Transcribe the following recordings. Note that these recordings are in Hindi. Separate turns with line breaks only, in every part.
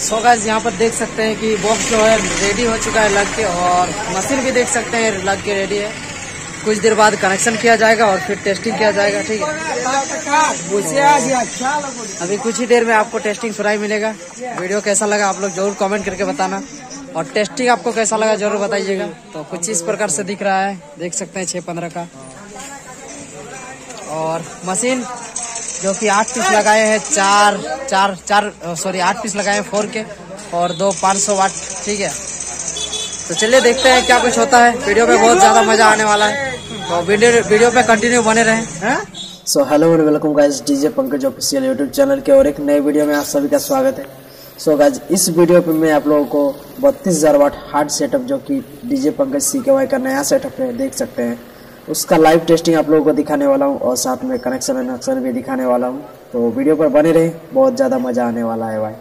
सो गाइस यहाँ पर देख सकते हैं कि बॉक्स जो है रेडी हो चुका है लग के और मशीन भी देख सकते हैं, लग के रेडी है। कुछ देर बाद कनेक्शन किया जाएगा और फिर टेस्टिंग किया जाएगा, ठीक है? अभी कुछ ही देर में आपको टेस्टिंग सुनाई मिलेगा। वीडियो कैसा लगा आप लोग ज़रूर कमेंट करके बताना। और टेस्टिंग आपको कैसा लगा ज़रूर बताइएगा। तो कुछ इस प्रकार से दिख रहा है। देख सकते हैं छः पंद्रह का। और मशीन जो कि आठ पीस लगाए हैं, चार चार चार सॉरी आठ पीस लगाए हैं फोर के और दो पाँच सौ वाट, ठीक है। तो चलिए देखते हैं क्या कुछ होता है। वीडियो में बहुत ज़्यादा मज़ा आने वाला है। तो वीडियो वीडियो पे कंटिन्यू बने रहे। So hello and welcome guys DJ Pankaj official YouTube channel के और एक नए वीडियो में आप सभी का स्वागत है। सो so गाइज़ इस वीडियो पे मैं आप लोगों को बत्तीस हज़ार वाट हार्ड सेटअप जो कि डीजे पंकज सी के वाई का नया सेटअप है, देख सकते हैं। उसका लाइव टेस्टिंग आप लोगों को दिखाने वाला हूँ और साथ में कनेक्शन एंड नक्शन भी दिखाने वाला हूँ। तो वीडियो पर बने रहे, बहुत ज़्यादा मज़ा आने वाला है भाई।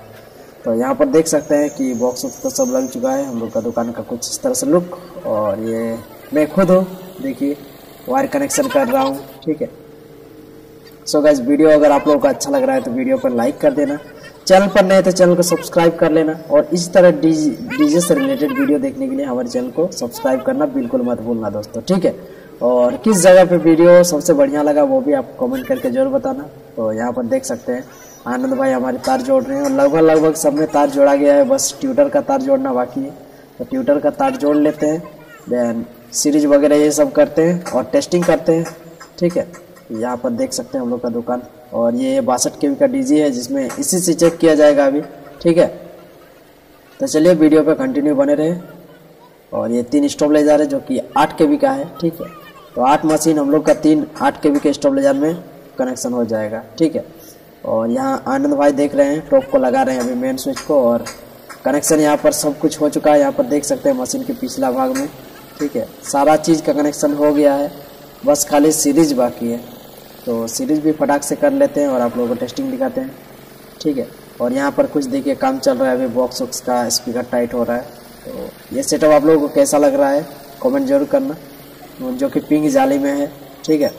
तो यहाँ पर देख सकते हैं कि बॉक्स तो सब लग चुका है। हम लोग का दुकान का कुछ इस तरह से लुक और ये मैं खुद हूँ। देखिए वायर कनेक्शन कर रहा हूँ, ठीक है। सो गाइज़ वीडियो अगर आप लोगों को अच्छा लग रहा है तो वीडियो पर लाइक कर देना। चैनल पर नए तो चैनल को सब्सक्राइब कर लेना। और इस तरह डीजे से रिलेटेड वीडियो देखने के लिए हमारे चैनल को सब्सक्राइब करना बिल्कुल मत भूलना दोस्तों, ठीक है। और किस जगह पे वीडियो सबसे बढ़िया लगा वो भी आप कमेंट करके ज़रूर बताना। तो यहाँ पर देख सकते हैं, आनंद भाई हमारे तार जोड़ रहे हैं और लगभग लगभग सब में तार जोड़ा गया है, बस ट्यूटर का तार जोड़ना बाकी है। तो ट्यूटर का तार जोड़ लेते हैं देन सीरीज़ वगैरह ये सब करते हैं और टेस्टिंग करते हैं, ठीक है। यहाँ पर देख सकते हैं हम लोग का दुकान और ये बासठ के का डीजी है, जिसमें इसी से चेक किया जाएगा अभी, ठीक है। तो चलिए वीडियो पे कंटिन्यू बने रहे और ये तीन स्टोबलाइजर है जो कि आठ के का है, ठीक है। तो आठ मशीन हम लोग का तीन आठ के वी के स्टोबलाइजर में कनेक्शन हो जाएगा, ठीक है? और यहाँ आनंद भाई देख रहे हैं टॉप को लगा रहे हैं अभी मेन स्विच को और कनेक्शन यहाँ पर सब कुछ हो चुका है, यहाँ पर देख सकते हैं मशीन के पिछला भाग में, ठीक है? सारा चीज़ का कनेक्शन हो गया है, बस खाली सीरीज़ बाकी है। तो सीरीज़ भी फटाक से कर लेते हैं और आप लोगों को टेस्टिंग दिखाते हैं, ठीक है? और यहाँ पर कुछ देखिए, काम चल रहा है अभी बॉक्स वॉक्स का स्पीकर टाइट हो रहा है। तो ये सेटअप आप लोगों को कैसा लग रहा है कमेंट ज़रूर करना। जो कि पिंक जाली में है, ठीक है?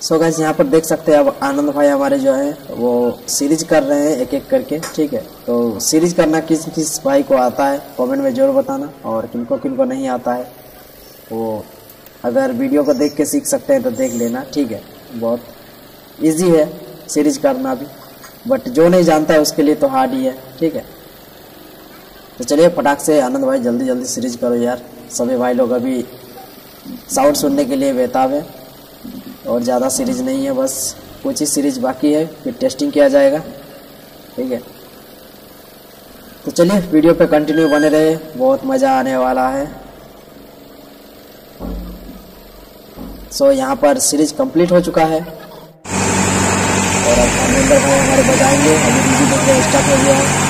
सो गैस यहाँ पर देख सकते हैं अब आनंद भाई हमारे जो है, वो सीरीज़ कर रहे हैं एक एक करके, ठीक है? तो सीरीज़ करना किस किस भाई को आता है कमेंट में ज़रूर बताना, और किनको किनको नहीं आता है, वो अगर वीडियो को देख के सीख सकते हैं तो देख लेना, ठीक है? बहुत इजी है सीरीज़ करना भी बट जो नहीं जानता है उसके लिए तो हार्ड ही है, ठीक है? तो चलिए फटाक से आनंद भाई जल्दी जल्दी सीरीज़ करो यार। सभी भाई लोग अभी साउंड सुनने के लिए बेताब है और ज़्यादा सीरीज़ नहीं है बस कुछ ही सीरीज़ बाकी है फिर टेस्टिंग किया जाएगा ठीक है? तो चलिए वीडियो पे कंटिन्यू बने रहे बहुत मज़ा आने वाला है। सो so, यहाँ पर सीरीज़ कंप्लीट हो चुका है। और अब भाई हमारे बजाएँगे अभी बिज़ी स्टार्ट हो गया है।